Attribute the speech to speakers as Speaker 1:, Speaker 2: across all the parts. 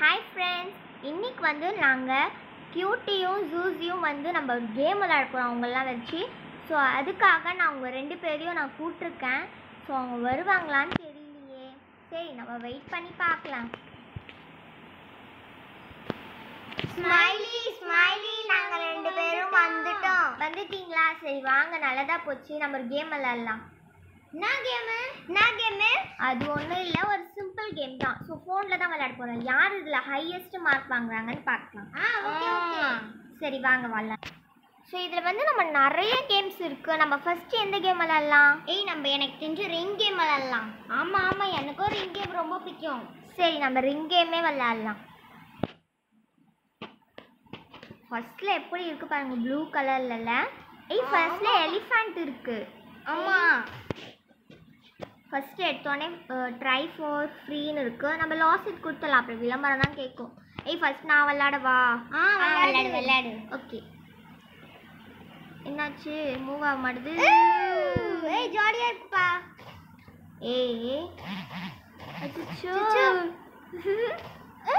Speaker 1: Hi friends இன்னைக்கு வந்து நாங்கள் கியூட்டியும் ஜூஸியும் வந்து நம்ம கேம் விளாட போகிறோம் அவங்கெல்லாம் வச்சு. ஸோ அதுக்காக நான் அவங்க ரெண்டு பேரையும் நான் கூப்பிட்ருக்கேன் ஸோ அவங்க வருவாங்களான்னு தெரியலையே. சரி நம்ம வெயிட் பண்ணி பார்க்கலாம். ஸ்மைலி ஸ்மைலி நாங்கள் ரெண்டு பேரும் வந்துட்டோம். வந்துட்டீங்களா? சரி வாங்க நல்லதாக போச்சு. நம்ம ஒரு கேம் விளாட்லாம் என்ன கேமு என்ன கேமு அது ஒன்றும் இல்லை ஒரு சிம்பிள் கேம் தான். ஸோ ஃபோனில் தான் விளையாட போகிறோம் யார் இதில் ஹையஸ்ட் மார்க் வாங்குறாங்கன்னு பார்க்கலாம். ஆ சரி வாங்க வரலாம் ஸோ இதில் வந்து நம்ம நிறைய கேம்ஸ் இருக்குது நம்ம ஃபஸ்ட்டு எந்த கேம் விளையாடலாம்? ஏய் நம்ம எனக்கு தெரிஞ்சு ரிங் கேம் விளையாடலாம். ஆமாம் ஆமாம் எனக்கும் ரிங் கேம் ரொம்ப பிடிக்கும். சரி நம்ம ரிங் கேமே விளையாடலாம். ஃபர்ஸ்ட்ல எப்படி இருக்கு பாருங்க ப்ளூ கலர்லல ஏய் ஃபர்ஸ்ட்ல எலிஃபண்ட் இருக்கு. ஆமா. ஃபர்ஸ்ட் எடுத்தோடனே ட்ரை ஃபார் ஃப்ரீன்னு இருக்கு. நம்ம லாஸ் இட் கொடுத்தலாம் அப்புறம் விளம்பரம் தான் கேட்கும். ஏய் ஃபர்ஸ்ட் நான் விளையாடவா? ஆ
Speaker 2: விளையாடு, விளையாடு.
Speaker 1: ஓகே என்னாச்சு? மூவ் ஆக மாட்டுது.
Speaker 2: ஏய் ஜாலியா இருக்குப்பா.
Speaker 1: ஏய் அச்சச்சோ.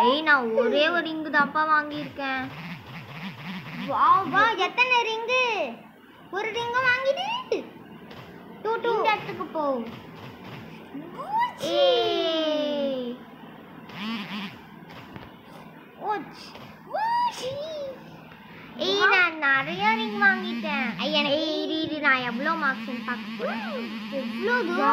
Speaker 1: ஏய் நான் ஒரே ஒரு ரிங்கு தான்ப்பா வாங்கியிருக்கேன்.
Speaker 2: வா வா எத்தனை ரிங்கு ஒரு ரிங்க வாங்கிடு. டூ டூ இடத்துக்கு போ.
Speaker 1: ஏய்
Speaker 2: ஓச்
Speaker 1: ஏய் நான் நிறைய ரிங் வாங்கிட்டேன். ஏய். இரு இரு நான் எவ்வளோ மார்க்ஸ்னு பார்க்க
Speaker 2: எவ்வளோ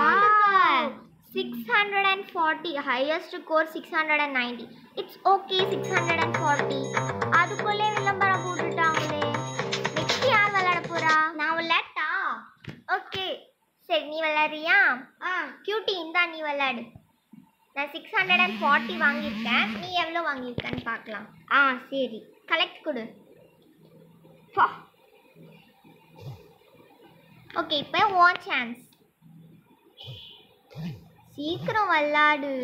Speaker 1: six hundred and forty highest score six hundred and ninety it's okay six hundred and forty அதுக்குள்ளே விளம்பரம் போட்டுட்டாங்களே. நெக்ஸ்ட் யார் விளையாட போறா?
Speaker 2: நான் விளையாட்டா?
Speaker 1: ஓகே சரி நீ விளையாடுறியா? கியூட்டி இந்தா நீ விளையாடு நான் சிக்ஸ் ஹண்ட்ரட் அண்ட் ஃபார்ட்டி வாங்கியிருக்கேன். நீ எவ்வளோ வாங்கியிருக்கேன்னு பார்க்கலாம்.
Speaker 2: ஆ சரி.
Speaker 1: கலெக்ட் கொடு. ஓகே இப்போ ஓன் சான்ஸ் சீக்கிரம் விளாடு.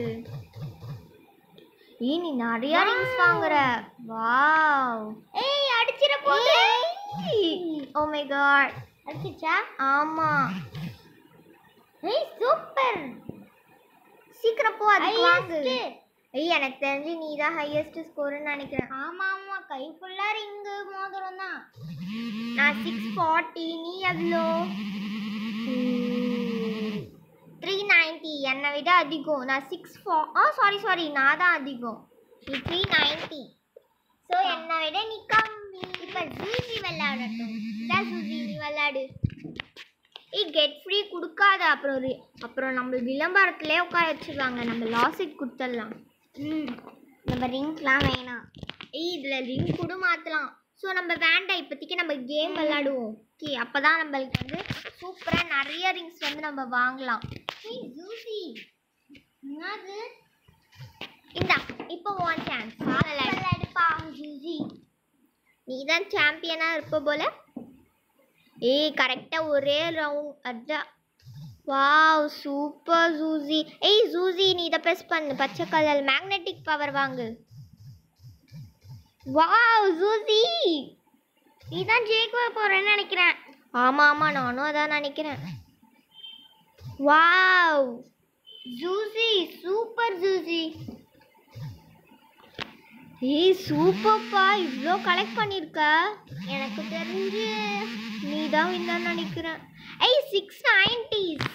Speaker 1: ஏய் நீ நிறைய ரிங்ஸ் வாங்குற. வாவ்
Speaker 2: ஏய் அடிச்சிர போது.
Speaker 1: ஓ மை காட்
Speaker 2: அடிச்சிச்சா?
Speaker 1: ஆமா.
Speaker 2: ஏய் சூப்பர்
Speaker 1: சீக்கிரம் போ அதுக்கு வாங்கு. ஏய் எனக்கு தெரிஞ்சு நீ தான் ஹையஸ்ட் ஸ்கோர்னு நினைக்கிறேன்.
Speaker 2: ஆமா ஆமா. கை ஃபுல்லா ரிங்கு மோதிரம் தான்.
Speaker 1: நான் சிக்ஸ் ஃபார்ட்டி நீ எவ்வளோ த்ரீ நைன்ட்டி என்னை விட அதிகம். நான் சிக்ஸ் ஃபோ ஆ சாரி சாரி நான் தான் அதிகம். நீ த்ரீ நைன்ட்டி ஸோ என்னை விட நீ கம்மி.
Speaker 2: இப்ப ஜூசி விளையாடட்டும்.
Speaker 1: நீ விளையாடு. கெட் ஃப்ரீ கொடுக்காத. அப்புறம் அப்புறம் நம்ம விளம்பரத்துலேயே உட்கார வச்சுருவாங்க. நம்ம லாஸிட் கொடுத்துடலாம்.
Speaker 2: ம். நம்ம ரிங்க்லாம் வேணாம்.
Speaker 1: ஏய் இதில் ரிங் கூட மாற்றலாம் ஸோ நம்ம வேண்டாம். இப்போதைக்கு நம்ம கேம் விளையாடுவோம் ஓகே அப்போ தான் நம்மளுக்கு வந்து சூப்பராக நிறைய ரிங்ஸ் வந்து நம்ம வாங்கலாம்.
Speaker 2: ஏய் ஜூசி என்னது?
Speaker 1: இந்தா இப்போ ஒன் சான்ஸ் விளையாடு
Speaker 2: விளையாடுப்பா. ஜூசி
Speaker 1: நீ தான் சாம்பியனாக இருப்ப போல. ஏய் கரெக்டாக ஒரே ரவுண்ட் அதான். வாவ் சூப்பர் ஜூசி ஏய் ஜூசி நீ இதை ப்ரெஸ் பண்ணு. பச்சை கலர் மேக்னெட்டிக் பவர் வாங்கு. வாவ் ஜூசி
Speaker 2: நீ தான் ஜெயிக்க போகிறேன்னு நினைக்கிறேன்.
Speaker 1: ஆமாம் ஆமாம் நானும் அதான் நினைக்கிறேன். வாவ்
Speaker 2: ஜூசி சூப்பர் ஜூசி
Speaker 1: ஏய் சூப்பர்ப்பா. இவ்வளோ கலெக்ட் பண்ணியிருக்க
Speaker 2: எனக்கு தெரிஞ்சு
Speaker 1: நீ தான் வின்னு நினைக்கிறேன். ஏய் சிக்ஸ் நைன்டிஸ்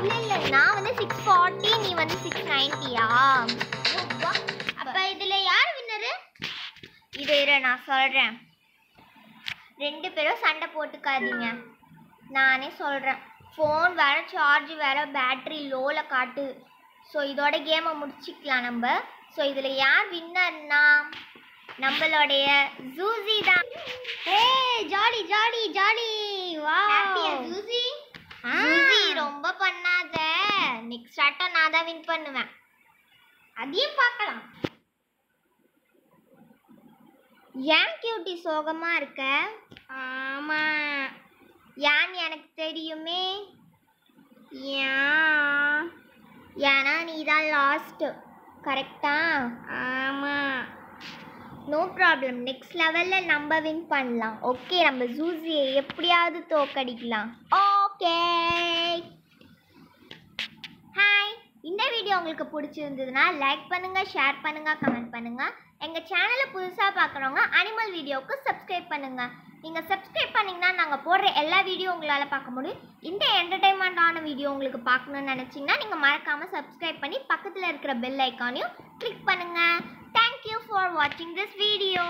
Speaker 1: இல்லை இல்லை. நான் வந்து சிக்ஸ் ஃபார்ட்டி நீ வந்து சிக்ஸ் நைன்ட்டியா
Speaker 2: அப்போ இதில் யார் வின்னரு
Speaker 1: இதை இரு நான் சொல்கிறேன் ரெண்டு பேரும் சண்டை போட்டுக்காதீங்க. நானே சொல்கிறேன் ஃபோன் வேறு சார்ஜ் வேற பேட்ரி லோவில் காட்டு. ஸோ இதோட கேமை முடிச்சிக்கலாம் நம்ம. ஸோ இதில் யார் வின்னர்னா நம்மளுடைய ஜூசி தான்.
Speaker 2: ஹே ஜாலி ஜாலி ஜாலி வா ஜூசி
Speaker 1: ஜூசி ரொம்ப பண்ணாத. நெக்ஸ்ட் ஆட்டம் நான் தான் வின் பண்ணுவேன்.
Speaker 2: அதையும் பார்க்கலாம்.
Speaker 1: ஏன் கியூட்டி சோகமா இருக்க?
Speaker 2: ஆமா.
Speaker 1: ஏன்னு எனக்கு தெரியுமே?
Speaker 2: ஏன்?
Speaker 1: ஏன்னா நீ தான் லாஸ்ட் கரெக்டா
Speaker 2: ஆமா.
Speaker 1: நோ ப்ராப்ளம் நெக்ஸ்ட் லெவலில் நம்ம வின் பண்ணலாம். ஓகே நம்ம ஜூசியை எப்படியாவது தோக்கடிக்கலாம் ஓகே ஹாய் இந்த வீடியோ உங்களுக்கு பிடிச்சிருந்ததுன்னா லைக் பண்ணுங்க ஷேர் பண்ணுங்க கமெண்ட் பண்ணுங்க. எங்க சேனலை புதுசா பார்க்குறவங்க அனிமல் வீடியோவுக்கு சப்ஸ்கிரைப் பண்ணுங்க. நீங்கள் சப்ஸ்கிரைப் பண்ணிங்கன்னா நாங்கள் போடுற எல்லா வீடியோ உங்களால் பார்க்க முடியும். இந்த என்டர்டைன்மெண்ட்டான வீடியோ உங்களுக்கு பார்க்கணும்னு நினச்சிங்கன்னா நீங்கள் மறக்காமல் சப்ஸ்கிரைப் பண்ணி பக்கத்தில் இருக்கிற பெல் ஐக்கானையும் கிளிக் பண்ணுங்கள் தேங்க்யூ ஃபார் வாட்சிங் திஸ் வீடியோ